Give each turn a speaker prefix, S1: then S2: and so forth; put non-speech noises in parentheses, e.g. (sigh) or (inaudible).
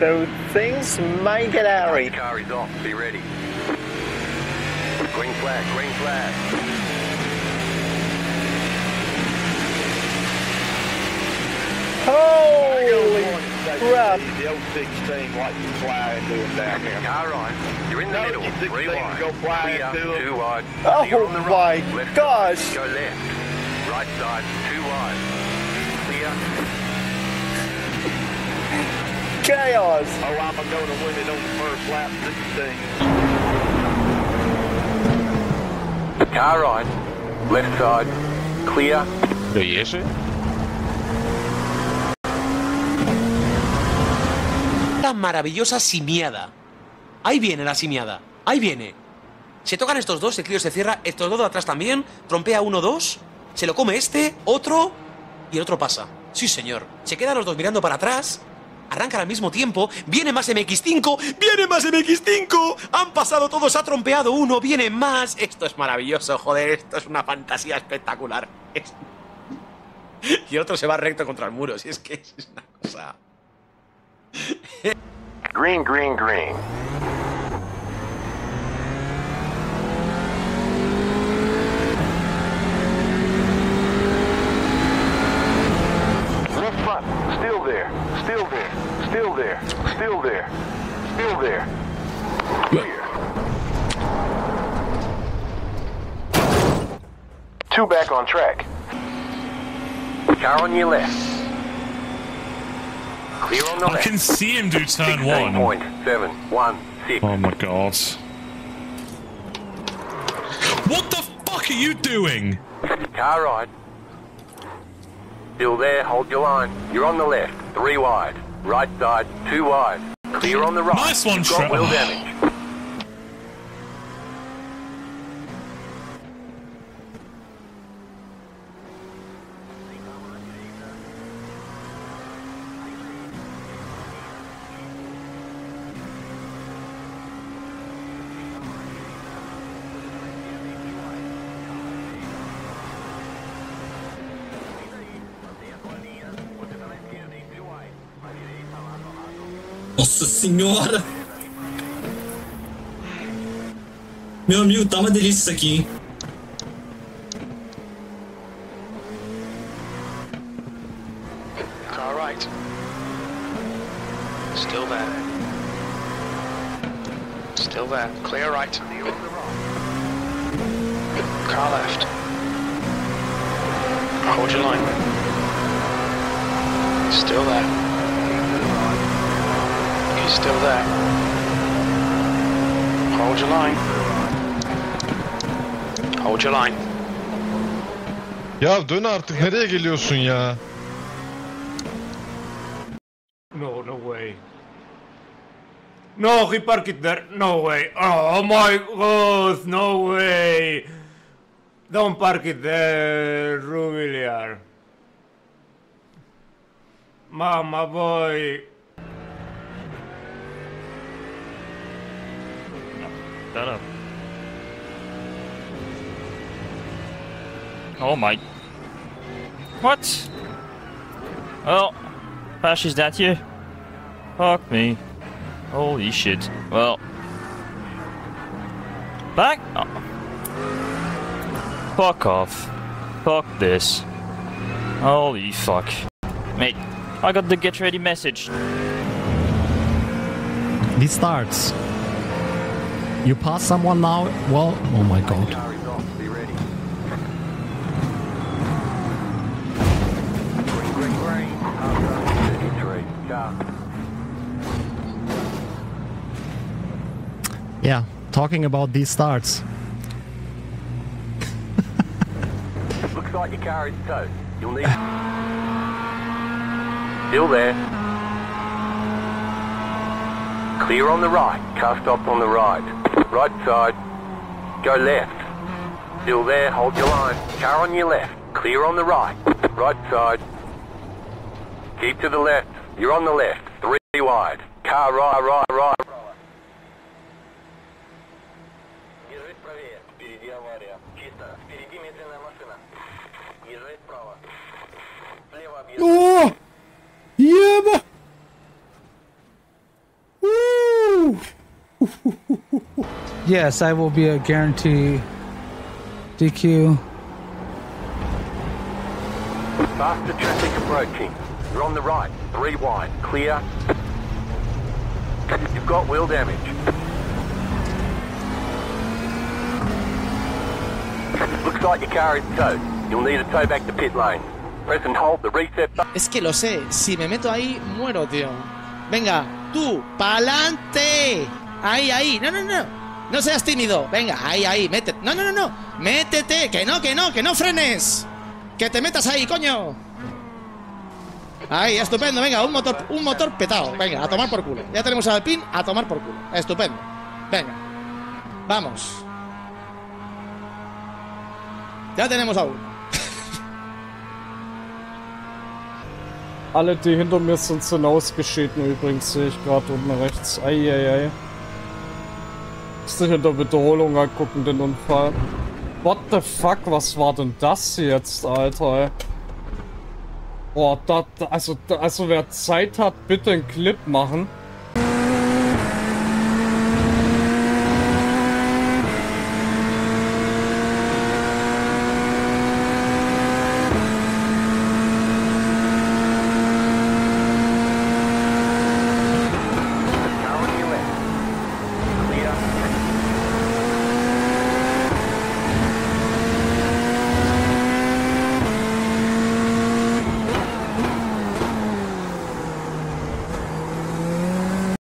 S1: So things may get hairy.
S2: Car is off. Be ready. Green flag. Green flag.
S1: Holy crap!
S3: The old 16 like you flying doing down here.
S2: Car right. You're in the
S3: No,
S2: middle.
S3: you
S2: Three wide.
S3: go flying
S2: Clear.
S3: to 'em?
S2: Two wide.
S1: Oh
S2: Clear on the right.
S1: my
S2: Left
S1: gosh.
S2: Go left. Right side. Two wide. Clear.
S1: Chaos!
S3: Oh, I'm going to win it on the first lap 16.
S2: Car right. Left side. Clear.
S4: Maravillosa simiada. Ahí viene la simiada. Ahí viene. Se tocan estos dos, el Clio se cierra, estos dos de atrás también, trompea uno, dos, se lo come este, otro, y el otro pasa. Sí, señor. Se quedan los dos mirando para atrás, arrancan al mismo tiempo, viene más MX5, viene más MX5, han pasado todos, ha trompeado uno, viene más. Esto es maravilloso, joder, esto es una fantasía espectacular. Es- Y otro se va recto contra el muro, si es que es una cosa...
S2: Green, green, green. There, still there, still there, still there, still there. Clear. Two back on track. Car on your left. Clear on the
S5: I
S2: left.
S5: can see him do turn one.
S2: 16.716.
S5: Oh my god. What the fuck are you doing?
S2: Car right. Still there, hold your line. You're on the left, three wide. Right side, two wide. Clear on the right.
S5: Nice one,
S2: You've got wheel damage.
S6: Nossa senhora! Meu amigo, tá uma delícia isso aqui, hein?
S7: Car right. Still there. Still there. Clear right. Car left. Hold your line. Still there. He's still there. Hold your line. Hold your line.
S8: Ya dön artık nereye geliyorsun ya?
S9: No, no way. No, he parked it there. No way. Oh my god, no way. Don't park it there, Rubiliar. Mama boy.
S5: Shut up. Oh my. What? Well, Pash, is that you? Fuck me. Holy shit. Well. Back? Oh. Fuck off. Fuck this. Holy fuck. Mate, I got the get ready message.
S10: This starts. You pass someone now? Well, oh my god.
S2: Car is off. Be ready. Green, green, green. Car running 33. Car.
S10: Yeah, talking about these starts. (laughs)
S2: Looks like your car is towed. You'll need. Still there. Clear on the right. Car stopped on the right. Right side. Go left. Still there. Hold your line. Car on your left. Clear on the right. Right side. Keep to the left. You're on the left. Three wide. Car right, right, right. Езжай правее. Впереди авария. Чисто. Впереди медленная машина. Езжай вправо. Слева объезд.
S11: Yes, I will be a guarantee DQ.
S2: Faster traffic approaching. You're on the right. Three wide. Clear. You've got wheel damage. Looks like your car is towed. You'll need a tow back to pit lane. Press and hold the reset button.
S12: Es que lo sé, si me meto ahí, muero, tío. Venga, tú, pa'lante. Ahí, ahí. No, no, no. No seas tímido. Venga, ahí, ahí, métete. No, no, no, no. Métete. Que no, que no, que no frenes. Que te metas ahí, coño. Ahí, estupendo. Venga, un motor, un motor petado. Venga, a tomar por culo. Ya tenemos al pin a tomar por culo. Estupendo. Venga. Vamos. Ya tenemos a uno.
S13: Alle, die hinter mir sind, sind ausgeschieden übrigens, sehe ich gerade unten rechts. Eieiei. Musste ich in der Wiederholung angucken, den Unfall. What the fuck, was war denn das jetzt, Alter? Boah, da, also, also wer Zeit hat, bitte einen Clip machen.